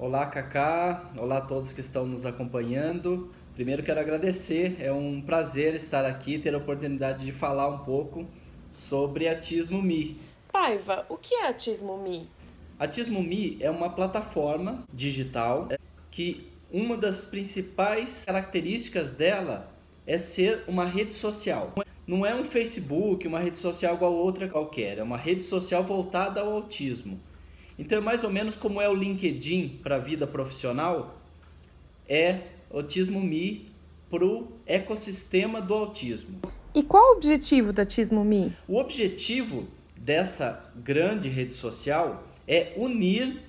Olá, Kaká. Olá a todos que estão nos acompanhando. Primeiro quero agradecer, é um prazer estar aqui, ter a oportunidade de falar um pouco sobre Atismo Mi. Paiva, o que é Atismo Mi? Atismo Mi é uma plataforma digital que uma das principais características dela é ser uma rede social. Não é um Facebook, uma rede social igual outra qualquer, é uma rede social voltada ao autismo. Então, é mais ou menos como é o LinkedIn para a vida profissional, é Autismo Me para o ecossistema do autismo. E qual o objetivo da Autismo Me? O objetivo dessa grande rede social é unir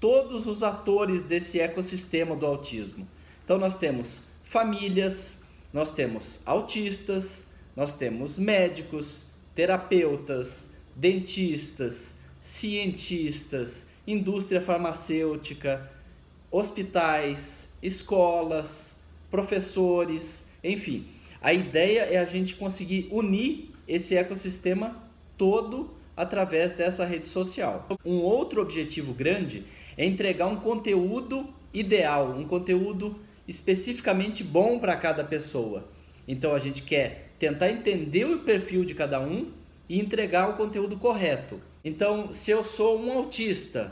todos os atores desse ecossistema do autismo. Então, nós temos famílias, nós temos autistas, nós temos médicos, terapeutas, dentistas, cientistas, indústria farmacêutica, hospitais, escolas, professores, enfim. A ideia é a gente conseguir unir esse ecossistema todo através dessa rede social. Um outro objetivo grande é entregar um conteúdo ideal, um conteúdo especificamente bom para cada pessoa. Então a gente quer tentar entender o perfil de cada um e entregar o conteúdo correto. Então, se eu sou um autista,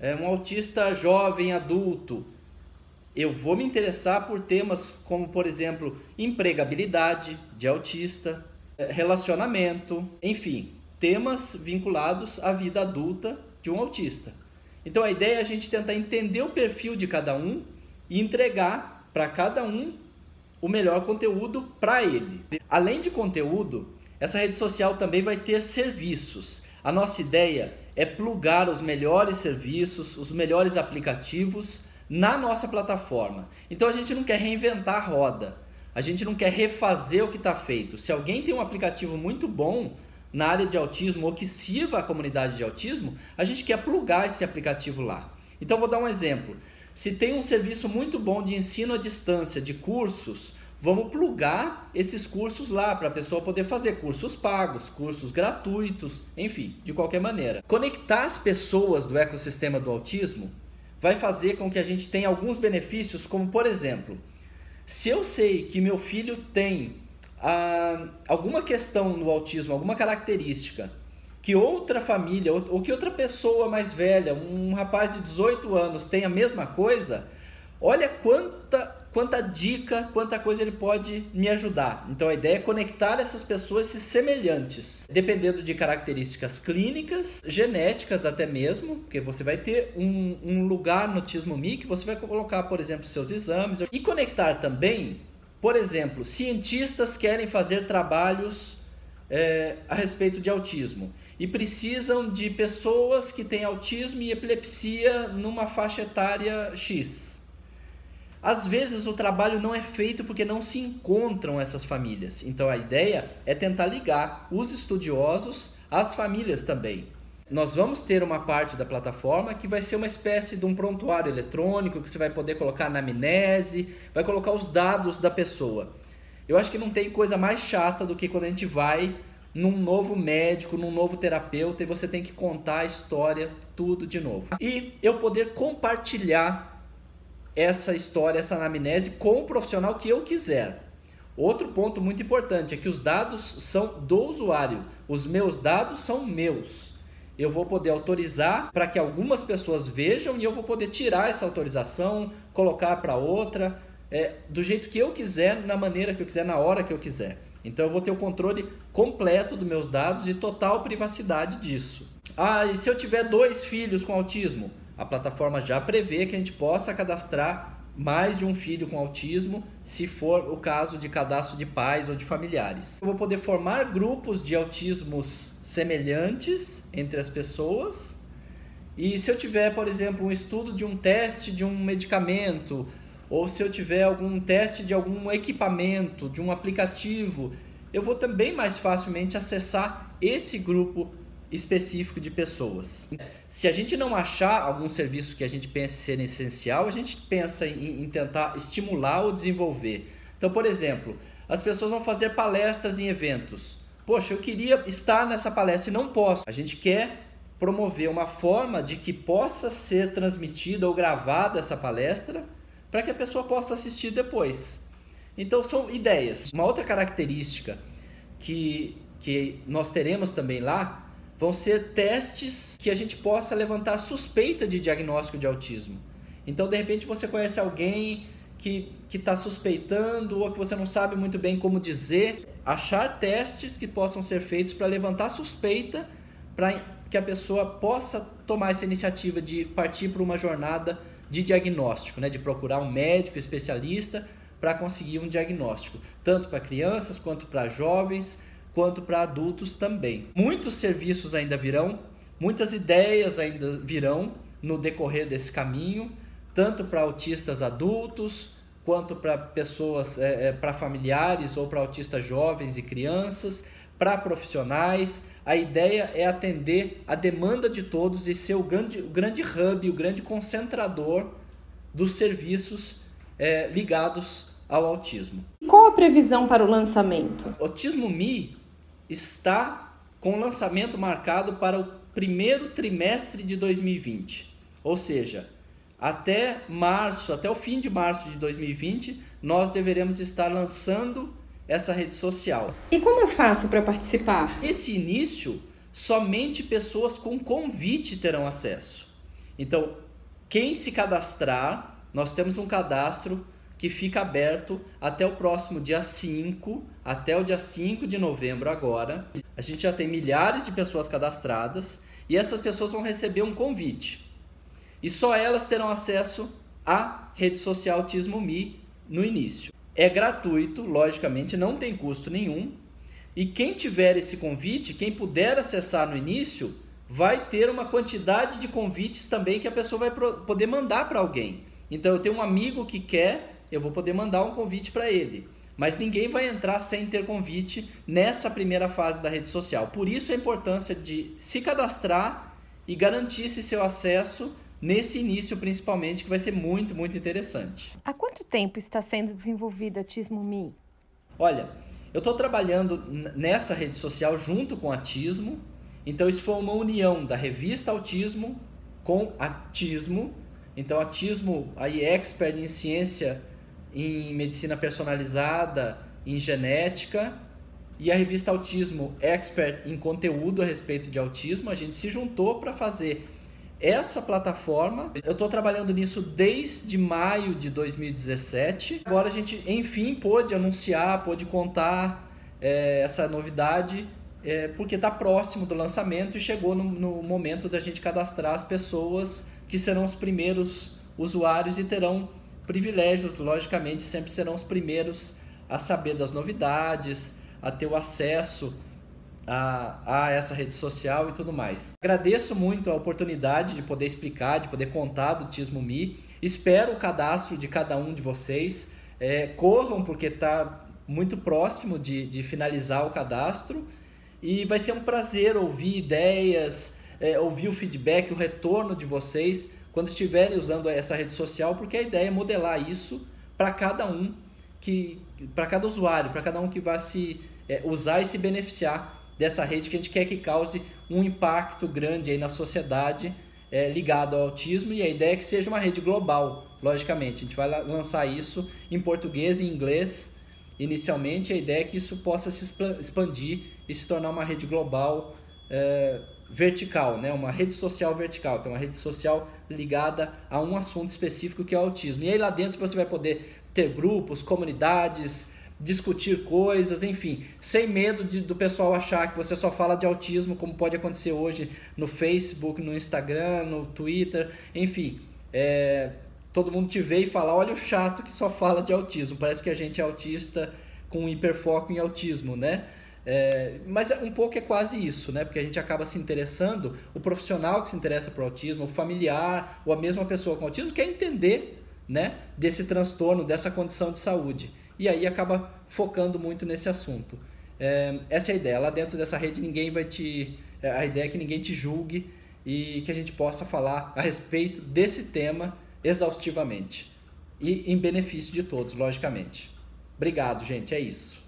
é, um autista jovem, adulto, eu vou me interessar por temas como, por exemplo, empregabilidade de autista, é, relacionamento, enfim, temas vinculados à vida adulta de um autista. Então a ideia é a gente tentar entender o perfil de cada um e entregar para cada um o melhor conteúdo para ele. Além de conteúdo, essa rede social também vai ter serviços. A nossa ideia é plugar os melhores serviços, os melhores aplicativos na nossa plataforma. Então a gente não quer reinventar a roda, a gente não quer refazer o que está feito. Se alguém tem um aplicativo muito bom na área de autismo ou que sirva a comunidade de autismo, a gente quer plugar esse aplicativo lá. Então vou dar um exemplo. Se tem um serviço muito bom de ensino à distância, de cursos, Vamos plugar esses cursos lá para a pessoa poder fazer cursos pagos, cursos gratuitos, enfim, de qualquer maneira. Conectar as pessoas do ecossistema do autismo vai fazer com que a gente tenha alguns benefícios, como por exemplo, se eu sei que meu filho tem ah, alguma questão no autismo, alguma característica, que outra família ou, que outra pessoa mais velha, um rapaz de 18 anos, tem a mesma coisa, olha quanta quanta dica, quanta coisa ele pode me ajudar. Então a ideia é conectar essas pessoas semelhantes, dependendo de características clínicas, genéticas até mesmo, porque você vai ter um, um lugar no Tismo Mi que você vai colocar, por exemplo, seus exames e conectar também, por exemplo, cientistas querem fazer trabalhos é, a respeito de autismo e precisam de pessoas que têm autismo e epilepsia numa faixa etária X. Às vezes o trabalho não é feito porque não se encontram essas famílias. Então a ideia é tentar ligar os estudiosos às famílias também. Nós vamos ter uma parte da plataforma que vai ser uma espécie de um prontuário eletrônico que você vai poder colocar na amnese, vai colocar os dados da pessoa. Eu acho que não tem coisa mais chata do que quando a gente vai num novo médico, num novo terapeuta e você tem que contar a história tudo de novo. E eu poder compartilhar essa história, essa anamnese com o profissional que eu quiser. Outro ponto muito importante é que os dados são do usuário. Os meus dados são meus. Eu vou poder autorizar para que algumas pessoas vejam e eu vou poder tirar essa autorização, colocar para outra, é, do jeito que eu quiser, na maneira que eu quiser, na hora que eu quiser. Então eu vou ter o controle completo dos meus dados e total privacidade disso. Ah, e se eu tiver dois filhos com autismo? A plataforma já prevê que a gente possa cadastrar mais de um filho com autismo, se for o caso de cadastro de pais ou de familiares. Eu vou poder formar grupos de autismos semelhantes entre as pessoas. E se eu tiver, por exemplo, um estudo de um teste de um medicamento, ou se eu tiver algum teste de algum equipamento, de um aplicativo, eu vou também mais facilmente acessar esse grupo específico de pessoas. Se a gente não achar algum serviço que a gente pense ser essencial, a gente pensa em, em, tentar estimular ou desenvolver. Então, por exemplo, as pessoas vão fazer palestras em eventos. Poxa, eu queria estar nessa palestra e não posso. A gente quer promover uma forma de que possa ser transmitida ou gravada essa palestra para que a pessoa possa assistir depois. Então são ideias. Uma outra característica que, que nós teremos também lá vão ser testes que a gente possa levantar suspeita de diagnóstico de autismo. Então, de repente, você conhece alguém que está suspeitando ou que você não sabe muito bem como dizer, achar testes que possam ser feitos para levantar suspeita para que a pessoa possa tomar essa iniciativa de partir para uma jornada de diagnóstico, né? de procurar um médico especialista para conseguir um diagnóstico, tanto para crianças quanto para jovens, quanto para adultos também. Muitos serviços ainda virão, muitas ideias ainda virão no decorrer desse caminho, tanto para autistas adultos, quanto para pessoas, é, é, para familiares ou para autistas jovens e crianças, para profissionais. A ideia é atender a demanda de todos e ser o grande, o grande hub, o grande concentrador dos serviços é, ligados ao autismo. Qual a previsão para o lançamento? Autismo Me está com lançamento marcado para o primeiro trimestre de 2020. Ou seja, até março, até o fim de março de 2020, nós deveremos estar lançando essa rede social. E como eu faço para participar? Nesse início, somente pessoas com convite terão acesso. Então, quem se cadastrar, nós temos um cadastro que fica aberto até o próximo dia 5, até o dia 5 de novembro agora. A gente já tem milhares de pessoas cadastradas e essas pessoas vão receber um convite. E só elas terão acesso à rede social Autismo Me no início. É gratuito, logicamente, não tem custo nenhum. E quem tiver esse convite, quem puder acessar no início, vai ter uma quantidade de convites também que a pessoa vai poder mandar para alguém. Então eu tenho um amigo que quer eu vou poder mandar um convite para ele. Mas ninguém vai entrar sem ter convite nessa primeira fase da rede social. Por isso a importância de se cadastrar e garantir esse seu acesso nesse início principalmente, que vai ser muito, muito interessante. Há quanto tempo está sendo desenvolvida a Tismo Me? Olha, eu estou trabalhando nessa rede social junto com a Tismo, então isso foi uma união da revista Autismo com a Tismo. Então a Tismo, aí expert em ciência em medicina personalizada, em genética, e a revista Autismo Expert em conteúdo a respeito de autismo. A gente se juntou para fazer essa plataforma. Eu estou trabalhando nisso desde maio de 2017. Agora a gente, enfim, pôde anunciar, pôde contar é, essa novidade, é, porque está próximo do lançamento e chegou no, no momento da gente cadastrar as pessoas que serão os primeiros usuários e terão privilégios, logicamente, sempre serão os primeiros a saber das novidades, a ter o acesso a, a essa rede social e tudo mais. Agradeço muito a oportunidade de poder explicar, de poder contar do Tismo Me. Espero o cadastro de cada um de vocês. É, corram, porque está muito próximo de, de finalizar o cadastro. E vai ser um prazer ouvir ideias, é, ouvir o feedback, o retorno de vocês quando estiverem usando essa rede social, porque a ideia é modelar isso para cada um que para cada usuário, para cada um que vai se é, usar e se beneficiar dessa rede que a gente quer que cause um impacto grande aí na sociedade é, ligado ao autismo e a ideia é que seja uma rede global, logicamente. A gente vai lançar isso em português e inglês inicialmente. A ideia é que isso possa se expandir e se tornar uma rede global é, vertical, né? uma rede social vertical, que é uma rede social ligada a um assunto específico que é o autismo. E aí lá dentro você vai poder ter grupos, comunidades, discutir coisas, enfim, sem medo de, do pessoal achar que você só fala de autismo, como pode acontecer hoje no Facebook, no Instagram, no Twitter, enfim. É, todo mundo te vê e fala, olha o chato que só fala de autismo, parece que a gente é autista com hiperfoco em autismo, né? É, mas um pouco é quase isso, né? Porque a gente acaba se interessando, o profissional que se interessa por autismo, o familiar, ou a mesma pessoa com autismo, quer entender né, desse transtorno, dessa condição de saúde. E aí acaba focando muito nesse assunto. É, essa é a ideia. Lá dentro dessa rede ninguém vai te. É, a ideia é que ninguém te julgue e que a gente possa falar a respeito desse tema exaustivamente. E em benefício de todos, logicamente. Obrigado, gente. É isso.